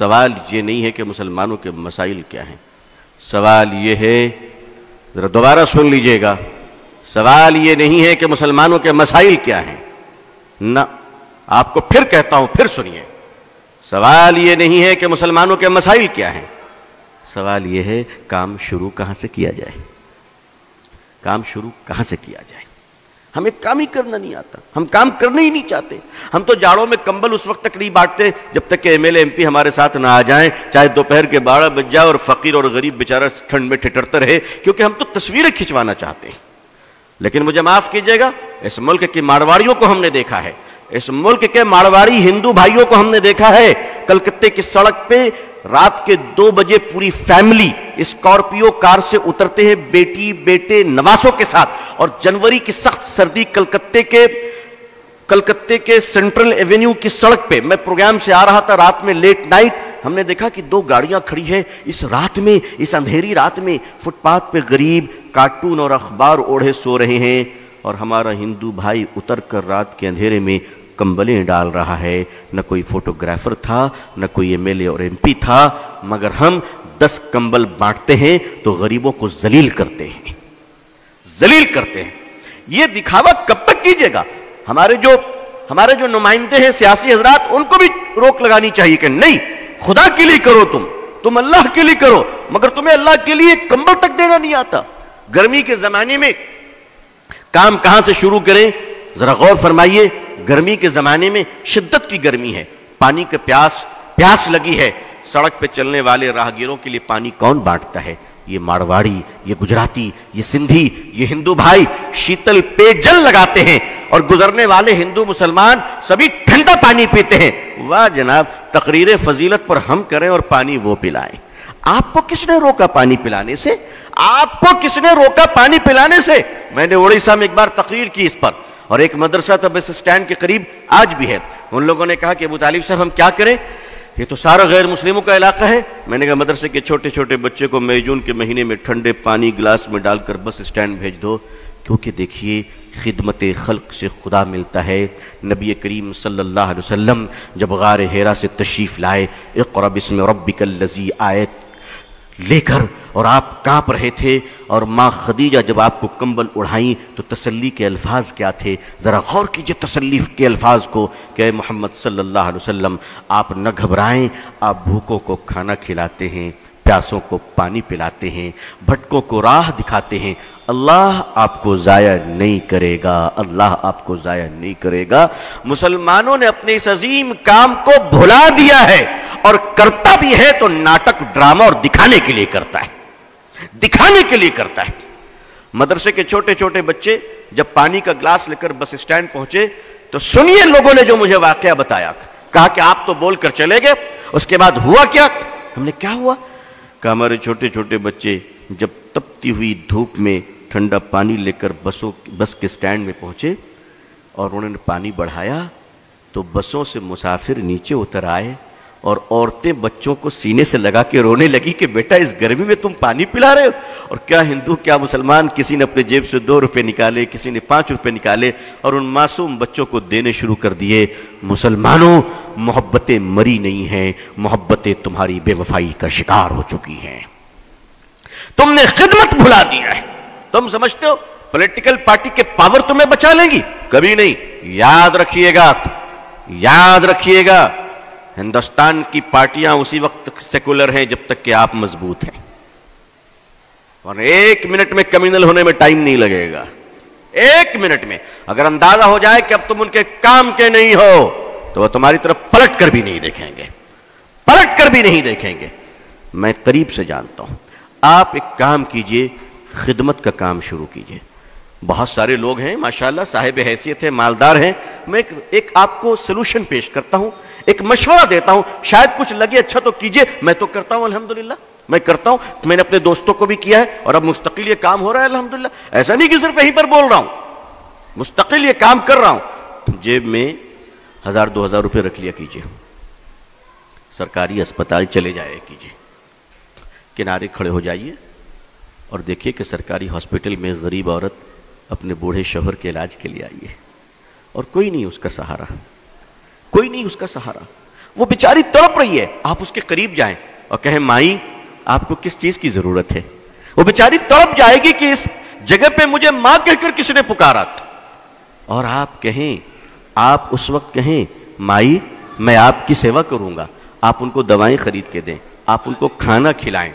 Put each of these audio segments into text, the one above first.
सवाल ये नहीं है कि मुसलमानों के मसाइल क्या हैं। सवाल ये है, ज़रा दोबारा सुन लीजिएगा। सवाल ये नहीं है कि मुसलमानों के मसाइल क्या हैं। ना, आपको फिर कहता हूँ, फिर सुनिए। सवाल ये नहीं है कि मुसलमानों के मसाइल क्या हैं। सवाल यह है, काम शुरू कहाँ से किया जाए? काम शुरू कहाँ से किया जाए? हमें काम ही करना नहीं आता। हम काम करना ही नहीं चाहते। हम तो जाड़ों में कंबल उस वक्त तक नहीं बांटते, जब तक कि एमएलए एमपी हमारे साथ ना आ जाएँ, चाहे दोपहर के बारह बज जाए और फकीर और गरीब बेचारा ठंड में ठिठरते रहे, क्योंकि हम तो तस्वीरें खिंचवाना चाहते हैं। लेकिन मुझे माफ़ कीजिएगा, इस मुल्क की मारवाड़ियों को हमने देखा है। इस मुल्क के मारवाड़ी हिंदू भाइयों को हमने देखा है। कलकत्ते की सड़क पे रात के दो बजे पूरी फैमिली स्कॉर्पियो कार से उतरते हैं बेटी, बेटे नवासों के साथ। और जनवरी की सख्त सर्दी कलकत्ते के कलकत्ते के सेंट्रल एवेन्यू की सड़क पे, मैं प्रोग्राम से आ रहा था रात में लेट नाइट, हमने देखा कि दो गाड़ियाँ खड़ी है। इस रात में, इस अंधेरी रात में, फुटपाथ पे गरीब, कार्टून और अखबार ओढ़े सो रहे हैं। और हमारा हिंदू भाई उतर कर रात के अंधेरे में कंबलें डाल रहा है। न कोई फोटोग्राफर था, न कोई एमएलए और एमपी था, मगर हम दस कंबल बांटते हैं तो गरीबों को जलील करते हैं। जलील करते हैं। ये दिखावा कब तक कीजिएगा? हमारे जो हमारे जो नुमाइंदे हैं, सियासी हजरात, उनको भी रोक लगानी चाहिए कि नहीं, खुदा के लिए करो तुम तुम अल्लाह के लिए करो, मगर तुम्हें अल्लाह के लिए कंबल तक देना नहीं आता। गर्मी के जमाने में काम कहाँ से शुरू करें? जरा गौर फरमाइए गर्मी के जमाने में शिद्दत की गर्मी है। पानी के प्यास प्यास लगी है। सड़क पे चलने वाले राहगीरों के लिए पानी कौन बांटता है? ये मारवाड़ी, ये गुजराती, ये सिंधी, ये हिंदू भाई शीतल पेयजल लगाते हैं और गुजरने वाले हिंदू मुसलमान सभी ठंडा पानी पीते हैं। वाह जनाब, तकरीर फजीलत पर हम करें और पानी वो पिलाएँ। आपको किसने रोका पानी पिलाने से? आपको किसने रोका पानी पिलाने से? मैंने उड़ीसा में एक बार तकरीर की इस पर। और एक मदरसा तो बस स्टैंड के करीब आज भी है। उन लोगों ने कहा कि अबू तालिब साहब, हम क्या करें? ये तो सारा गैर मुस्लिमों का इलाका है। मैंने कहा, मदरसे के छोटे छोटे बच्चे को मई जून के महीने में ठंडे पानी गिलास में डालकर बस स्टैंड भेज दो, क्योंकि देखिए, खिदमत खल्क से खुदा मिलता है। नबी करीम सल्लल्लाहु अलैहि वसल्लम जब गार हेरा से तशरीफ़ लाए, इक़रा बिस्म रब्बिकल लजी आयत लेकर और आप काँप रहे थे और माँ खदीजा जब आपको कंबल उड़ाई तो तसल्ली के अल्फाज क्या थे? ज़रा गौर कीजिए तसल्ली के अल्फाज को कि मोहम्मद सल्लल्लाहु अलैहि वसल्लम, आप न घबराएँ, आप भूखों को खाना खिलाते हैं, प्यासों को पानी पिलाते हैं, भटकों को राह दिखाते हैं। अल्लाह आपको ज़ाया नहीं करेगा, अल्लाह आपको ज़ाया नहीं करेगा। मुसलमानों ने अपने इस अजीम काम को भुला दिया है। और करता भी है तो नाटक, ड्रामा और दिखाने के लिए करता है। दिखाने के लिए करता है। मदरसे के छोटे छोटे बच्चे जब पानी का ग्लास लेकर बस स्टैंड पहुँचे तो सुनिए लोगों ने जो मुझे वाकया बताया। कहा कि आप तो बोलकर चले गए, उसके बाद हुआ क्या? हमने क्या हुआ? कहा, हमारे छोटे छोटे बच्चे जब तपती हुई धूप में ठंडा पानी लेकर बसों, बस के स्टैंड में पहुँचे और उन्होंने पानी बढ़ाया तो बसों से मुसाफिर नीचे उतर आए। और औरतें बच्चों को सीने से लगा के रोने लगी कि बेटा, इस गर्मी में तुम पानी पिला रहे हो? और क्या हिंदू, क्या मुसलमान, किसी ने अपने जेब से दो रुपए निकाले, किसी ने पाँच रुपए निकाले और उन मासूम बच्चों को देने शुरू कर दिए, मुसलमानों, मोहब्बतें मरी नहीं हैं, मोहब्बतें तुम्हारी बेवफाई का शिकार हो चुकी हैं। तुमने खिदमत भुला दिया है। तुम समझते हो, पॉलिटिकल पार्टी के पावर तुम्हें बचा लेंगी? कभी नहीं। याद रखिएगा याद रखिएगा। हिंदुस्तान की पार्टियाँ उसी वक्त सेकुलर हैं जब तक कि आप मज़बूत हैं। और एक मिनट में कम्युनल होने में टाइम नहीं लगेगा। एक मिनट में। अगर अंदाज़ा हो जाए कि अब तुम उनके काम के नहीं हो तो वह तुम्हारी तरफ़ पलट कर भी नहीं देखेंगे। पलट कर भी नहीं देखेंगे। मैं करीब से जानता हूँ। आप एक काम कीजिए खिदमत का काम शुरू कीजिए। बहुत सारे लोग हैं माशाल्लाह साहिब हैसियत है मालदार हैं। मैं एक, एक आपको सोल्यूशन पेश करता हूँ। एक मशवरा देता हूँ, शायद कुछ लगे अच्छा तो कीजिए। मैं तो करता हूँ, अल्हम्दुलिल्लाह। मैं करता हूँ। मैंने अपने दोस्तों को भी किया है और अब मुस्तकिल ये काम हो रहा है, अल्हम्दुलिल्लाह। ऐसा नहीं कि सिर्फ़ यहीं पर बोल रहा हूँ। मुस्तकिल ये काम कर रहा हूँ। जेब में हज़ार, दो हज़ार रुपये रख लिया कीजिए। सरकारी अस्पताल चले जाए कीजिए। किनारे खड़े हो जाइए और देखिए कि सरकारी हॉस्पिटल में गरीब औरत अपने बूढ़े शोहर के इलाज के लिए आई है। और कोई नहीं उसका सहारा। कोई नहीं उसका सहारा। वो बेचारी तड़प रही है। आप उसके करीब जाएँ और कहें, माई, आपको किस चीज़ की ज़रूरत है? वो बेचारी तड़प जाएगी कि इस जगह पे मुझे माँ कहकर किसी ने पुकारा था। और आप कहें, आप उस वक्त कहें, माई, मैं आपकी सेवा करूँगा। आप उनको दवाएँ खरीद के दें। आप उनको खाना खिलाएँ।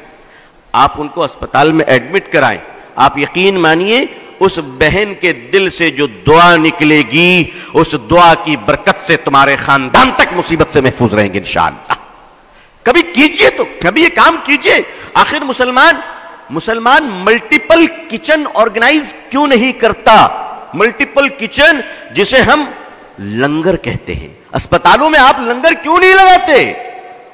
आप उनको अस्पताल में एडमिट कराएँ। आप यकीन मानिए, उस बहन के दिल से जो दुआ निकलेगी, उस दुआ की बरकत से तुम्हारे खानदान तक मुसीबत से महफूज रहेंगे इंशाअल्लाह। कभी कीजिए तो कभी ये काम कीजिए। आखिर मुसलमान मुसलमान मल्टीपल किचन ऑर्गेनाइज क्यों नहीं करता? मल्टीपल किचन जिसे हम लंगर कहते हैं। अस्पतालों में आप लंगर क्यों नहीं लगाते?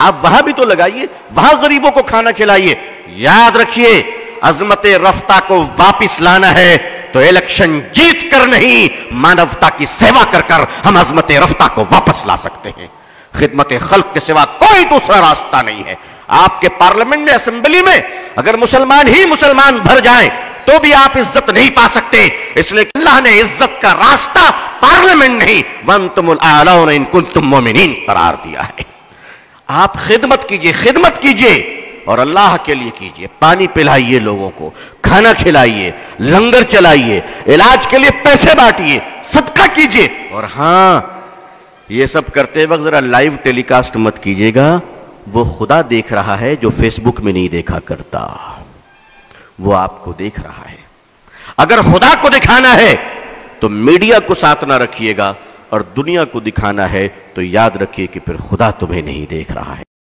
आप वहाँ भी तो लगाइए, वहाँ गरीबों को खाना खिलाइए। याद रखिए अजमत रफ्ता को वापिस लाना है तो इलेक्शन जीत कर नहीं मानवता की सेवा कर कर हम अजमत रफ्ता को वापस ला सकते हैं। खिदमत खल्क के सिवा कोई दूसरा रास्ता नहीं है। आपके पार्लियामेंट में, असेंबली में अगर मुसलमान ही मुसलमान भर जाए तो भी आप इज़्ज़त नहीं पा सकते। इसलिए अल्लाह ने इज़्ज़त का रास्ता पार्लियामेंट नहीं वन तुम तुम मोमिन करार दिया है। आप खिदमत कीजिए खिदमत कीजिए। और अल्लाह के लिए कीजिए। पानी पिलाइए लोगों को, खाना खिलाइए, लंगर चलाइए, इलाज के लिए पैसे बांटिए, सदका कीजिए। और हाँ, ये सब करते वक्त जरा लाइव टेलीकास्ट मत कीजिएगा। वो खुदा देख रहा है जो फेसबुक में नहीं देखा करता। वो आपको देख रहा है। अगर खुदा को दिखाना है तो मीडिया को साथ ना रखिएगा। और दुनिया को दिखाना है तो याद रखिए कि फिर खुदा तुम्हें नहीं देख रहा है।